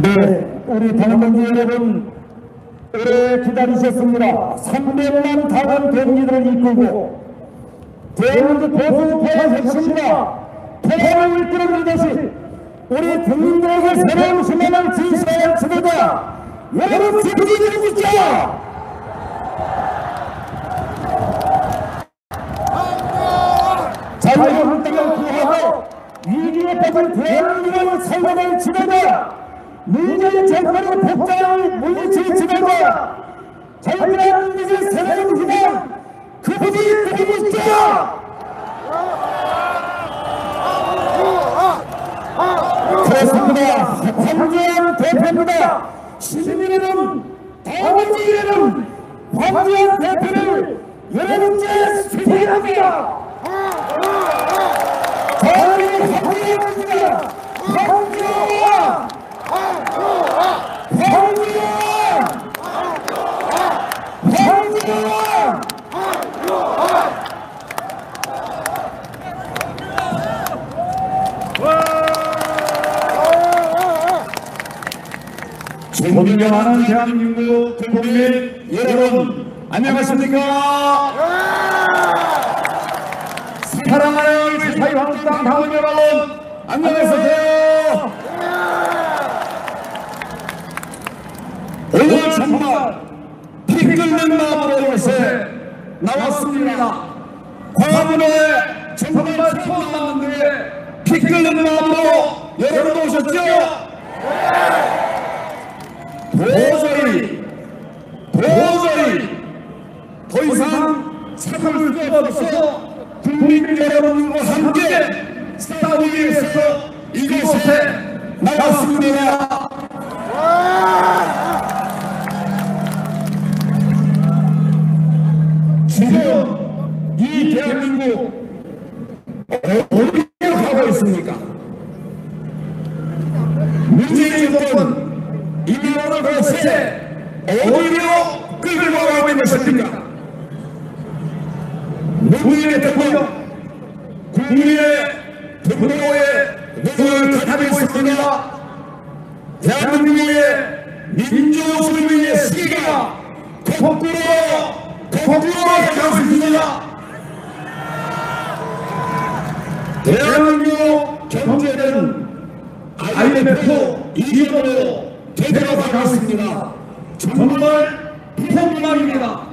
네, 우리 당원들 여러분, 오래 기다리셨습니다. 300만 당원 동지들을 이끌고 대한민국 보수 포항 핵심과 포항을 이끌어낸 것이 우리 국민들에게 새로운 희망을 제시할 지도자 여러분 지켜주십시오! 자유한 땅을 구하고 위기에 빠진 대한민국을 살려낼 지도자 문재인 정권의 복장을 물리칠 지도자 대한민국의 새로운 희망 그분이 누구시죠? 그렇습니다. 황교안 대표입니다. 시민이름 대원지이름 황교안 대표를 여러분께 수행합니다. 저는 황교안입니다. 황교안! 존경하는 대한민국 국민 여러분 안녕하십니까? 사랑하는 자유한국당 당원 여러분 안녕하세요 오늘 정말 피 끓는 마음으로 이곳에 나왔습니다 광화문에 정말 처음 왔는데 피 끓는 마음으로 여러분 오셨죠? 도저히 도저히 더 이상 참을 수 없어서 국민 여러분과 함께 싸우기 위해서 이곳에 나왔습니다. 어디로 끌고 가고 있는 것입니까? 문재인 대통령 국민의 분노에 눈을 가리고 있습니다. 대한민국의 민주주의의 시기가 거꾸로 거꾸로 가고 있습니다. 대한민국 경제는 IMF 이전으로 되돌아가고 있습니다. 정말 폭망입니다.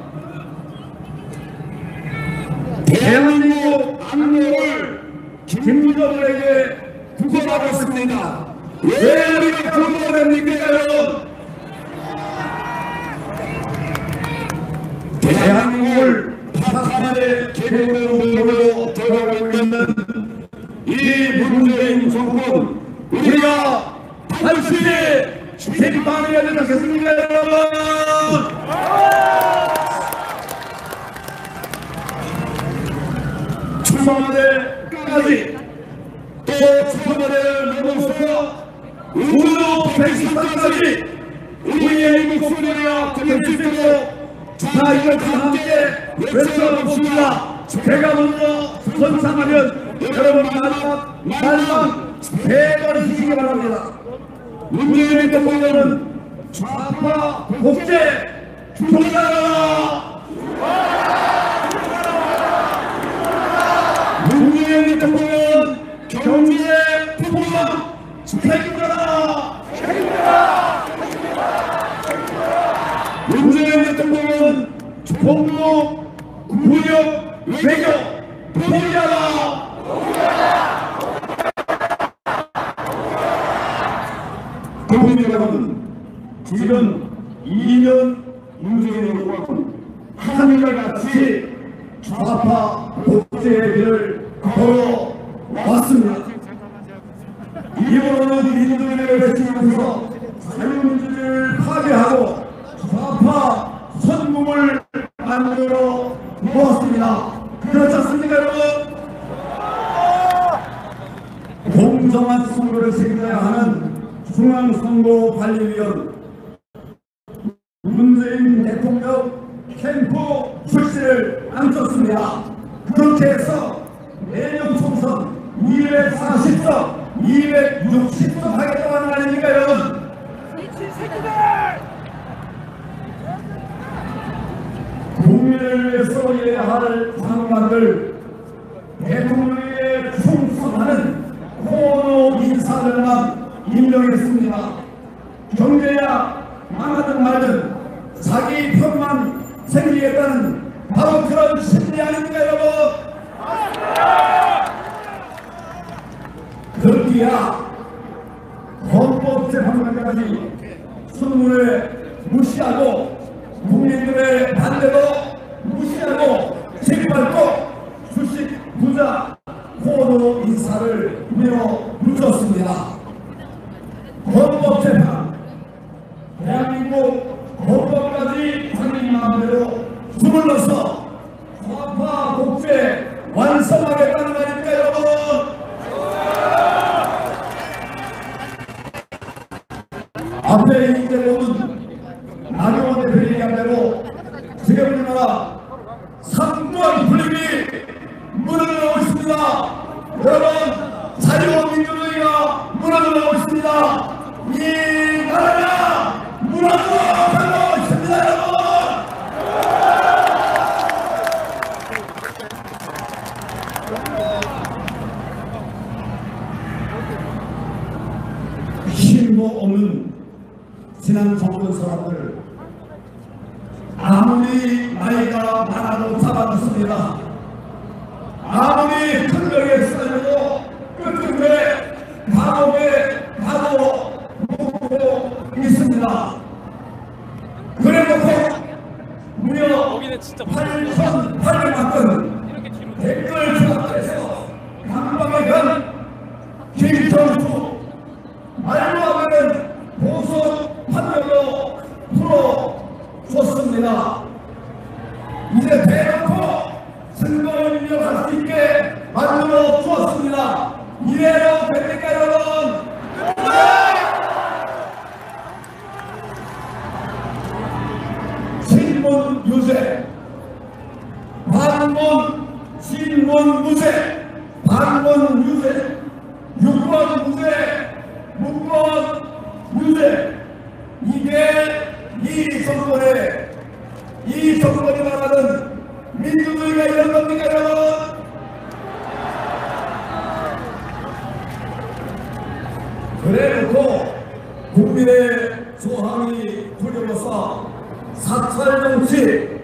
대한민국 안보를 김정은에게 구걸하고 있습니다. 왜 우리가 구걸됩니까 여러분? 대한민국을 파탄의 계획으로 들어가고 있는 이 문재인 정권 우리가 당신이 심판해야 되지 않겠습니까 여러분 추모대까지 또 추모대를 넘어서 우도 113까지 우리의 목소리가 들릴 수 있도록 자 이걸 다 함께 외쳐봅시다 제가 먼저 선창하면 여러분 마지막 마지막 세번 하시기 바랍니다 문재인 대통령은 좌파 독재 주동자라 문재인 대통령은 경제 폭망 책임져라 문재인 대통령은 종로 구역 외교 포기하라 국민 여러분 지금 2년 문재인 정권 한결같이 좌파 독재의 길을 걸어왔습니다 이번은 민주주의를 외치면서 자유민주주의를 파괴하고 좌파 선국을 만들어 보았습니다. 그렇지 않습니까 여러분? 공정한 선거를 책임져야 하는 중앙선거관리위원 문재인 대통령 캠프 출신을 앉혔습니다. 그렇게 해서 내년 총선 240석, 260석 하겠다는 거 아닙니까 여러분? 국민을 위해서 해야 할 장관들 대통령에게 충성하는 호노 인사들만 임명했습니다. 경제야 망하든 말든 자기 편만 생기겠다는 바로 그런 심리 아닙니까 여러분? 그기야 헌법 재판관까지 순문을 무시하고 국민들의 반대도 무시하고 책임밟고 주식 부자 코너 인사를 밀어붙였습니다. 이래도 됩니까 여러분? 신문 유죄 반문 신문 무죄 반문 유죄 유권 무죄 문권 유죄 이게 이 정권의 이 정권이 말하는 민주주의가 이런 겁니까 여러분 그래놓고 국민의 저항이 두려워서 사찰 정치,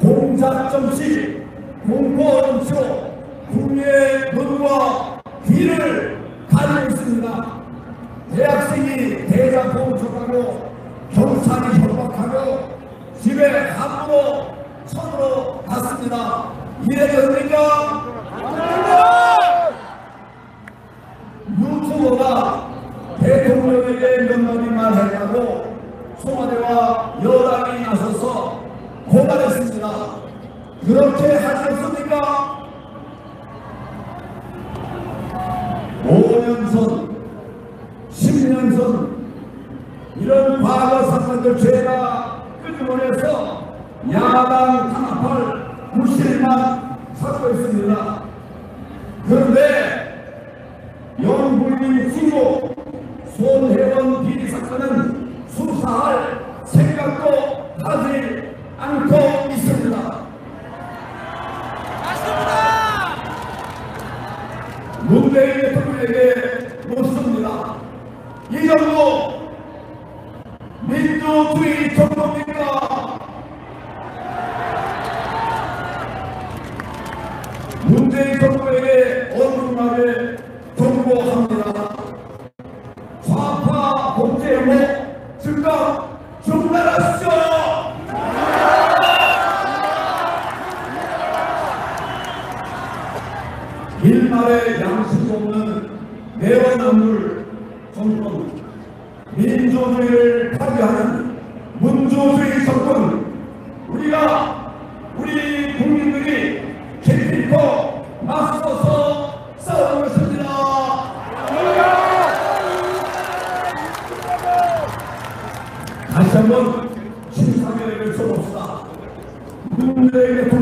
공작 정치, 공포 정치로 국민의 눈과 귀를 가리고 있습니다. 대학생이 대장포 촉하고 경찰이 협박하고 집에 함부로 쳐들어 갔습니다. 이래도 됩니까? 유튜버가 대통령에게 몇마디 말했다고 청와대와 여당이 나서서 고발했습니다. 그렇게 하셨습니까? 5년 전, 10년 전 이런 과거 사건들 죄가 끄집어내서 야당 탄압할 구실만 찾고 있습니다. 그런데 영부인 친구 손혜원 비리 사건은 수사할 생각도 하지 않고 있습니다. 문재인 대통령에게 묻습니다. 이 정도 민주주의 정도입니까? 문재인 정부에게 언론말에 경고합니다. 좌파 복제 혐오 즉각 중단하시오! 일말의 양심 없는 내원남물 정권 민주주의를 파괴하는 문주주의 정권 우리가 우리 국민들이 기필코 맞서서 싸우는 것입니다. 다시 한번 심사위원회를. 문재인 대통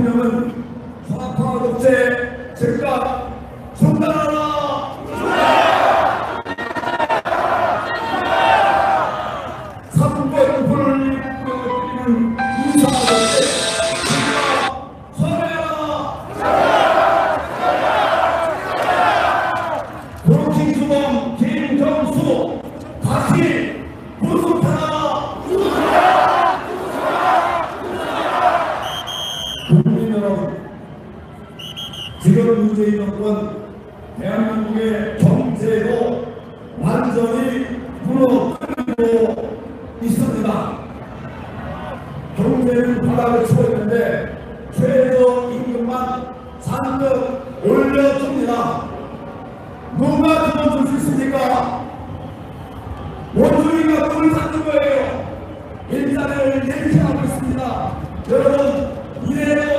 지금 문재인 정권 대한민국의 경제도 완전히 무너뜨리고 있습니다. 경제는 바닥을 치고 있는데 최저 임금만 3등 올려줍니다. 누가 그만둘 수 있습니까? 원주민가 돈을 찾는 거예요. 일자리를 예측하고 있습니다. 여러분 이래야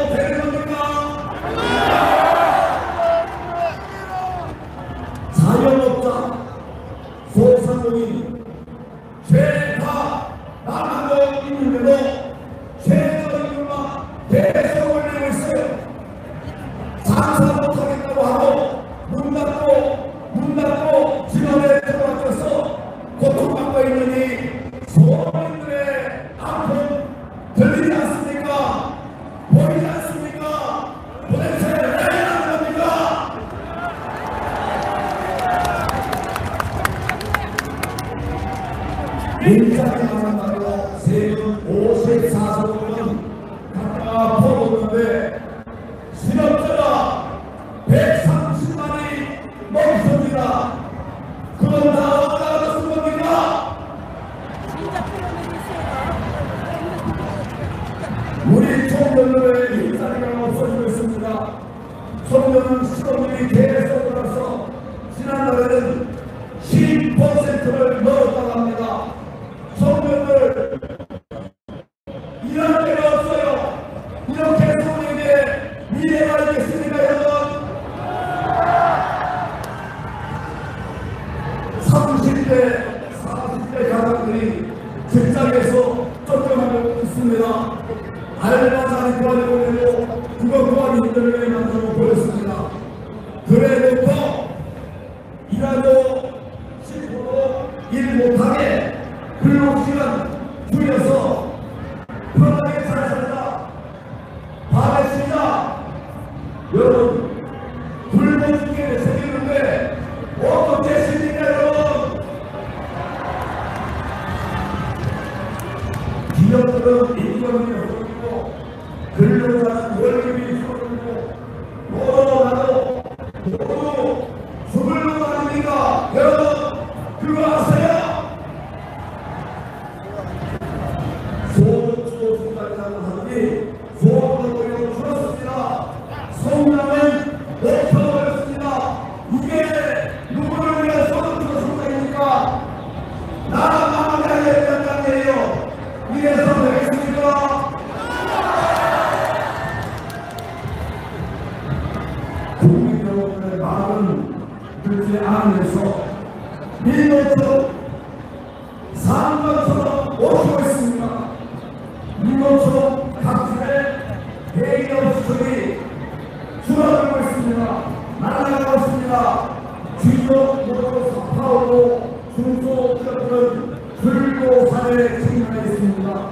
유럽, 유럽에서 파오로 중소 기업은 불고산에 진화했습니다.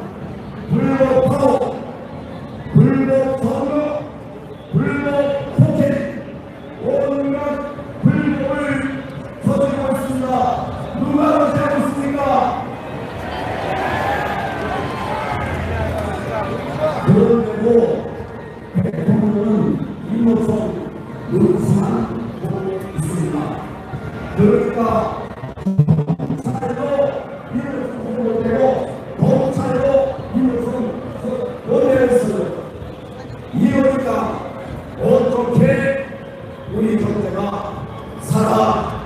불고파오 الصراع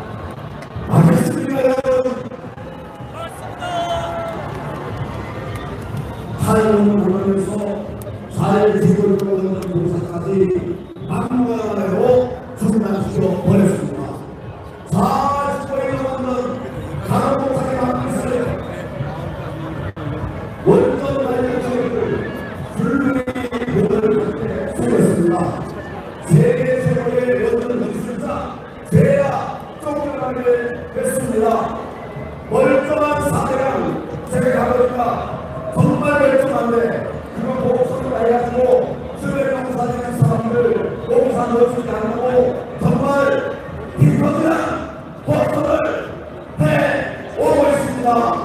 감사합니다.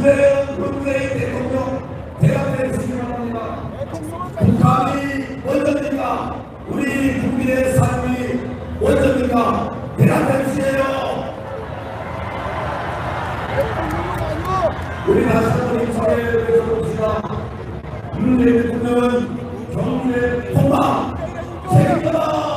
문재인, 문재인 대통령 대한민국 승리합니다. 북한이 원전입니까? 우리 국민의 삶이 원전입니까? 대한민국이에요. 우리 다시 한번 사회를 위해서 봅시다. 문재인 대통령은 경제 통합 책임져라.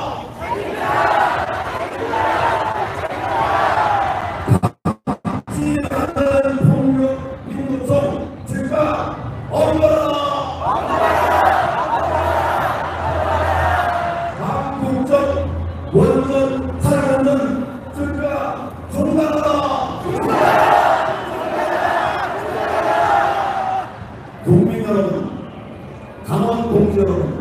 kingdom.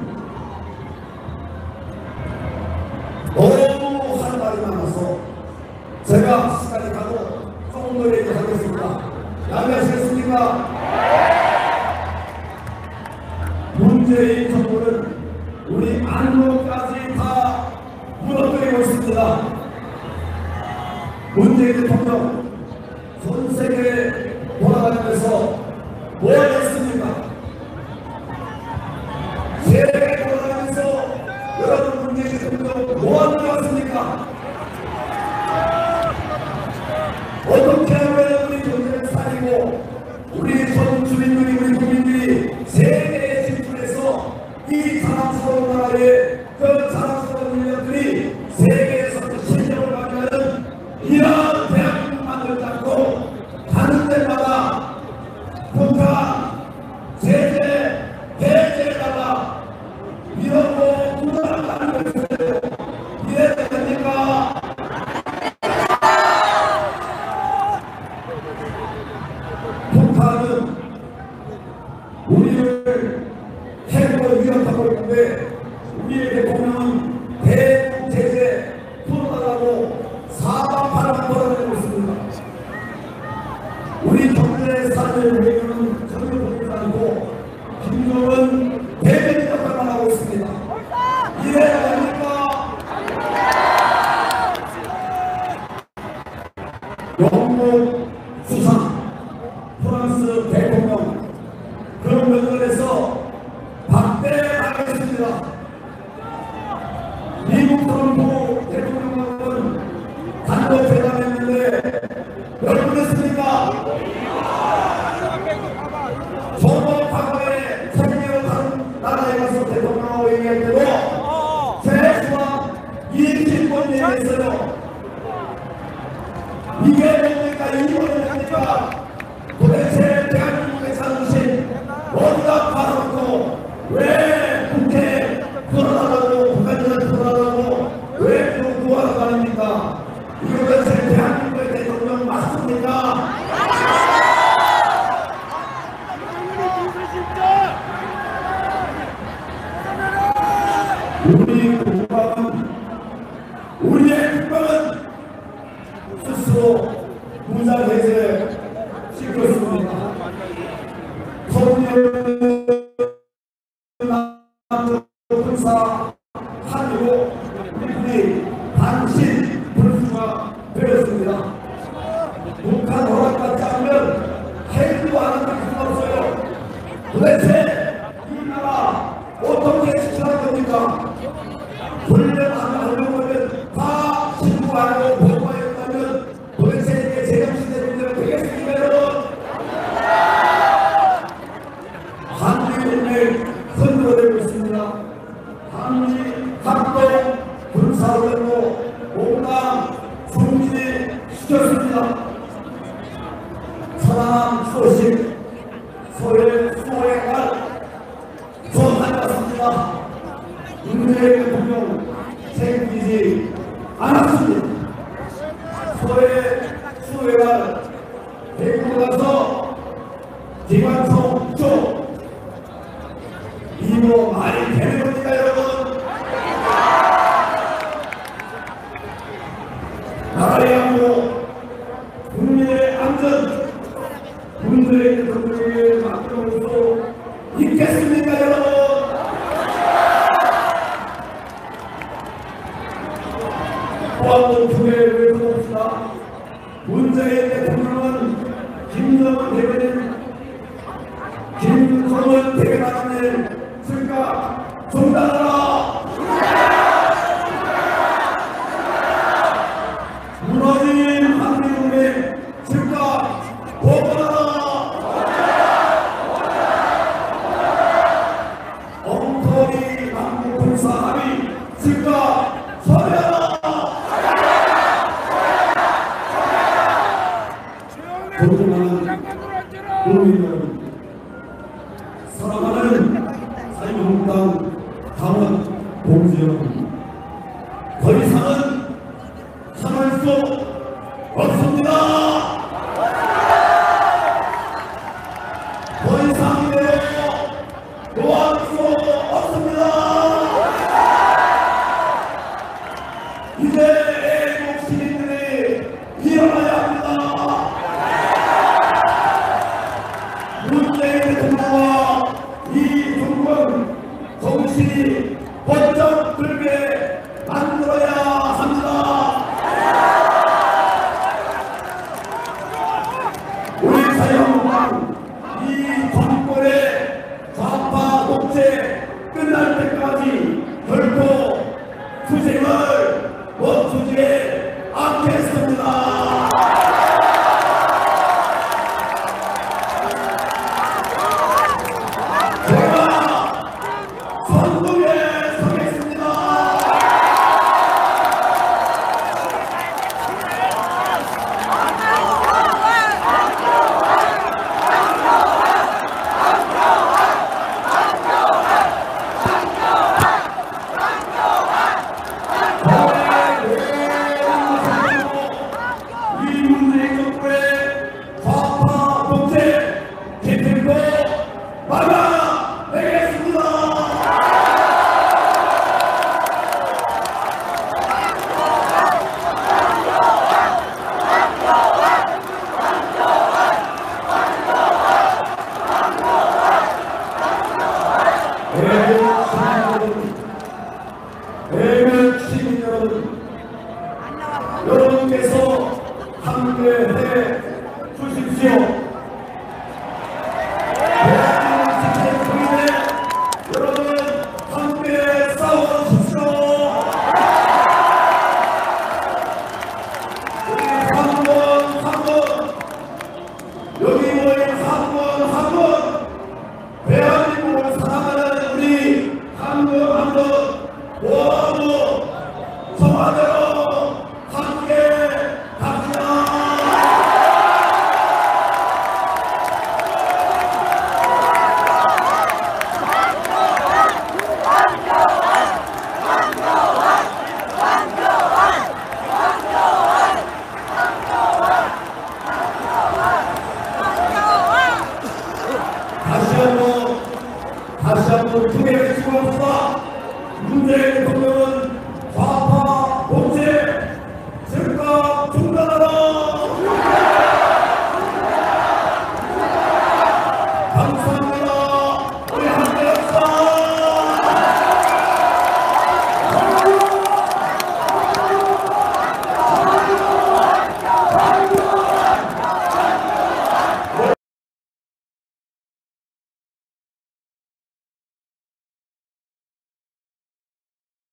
Romul 문재인 대통령은 김정은 대변인 김정은 대변인을 즉각 중단하라! 무너진 한미국에 즉각 복원하라! 엉터리 남북 군사 합의 즉각 서명하라! 존중하는 국민 여러분, 사랑하는 자유한국당 당원 동지 여러분, 더 이상은 참을 수 없습니다.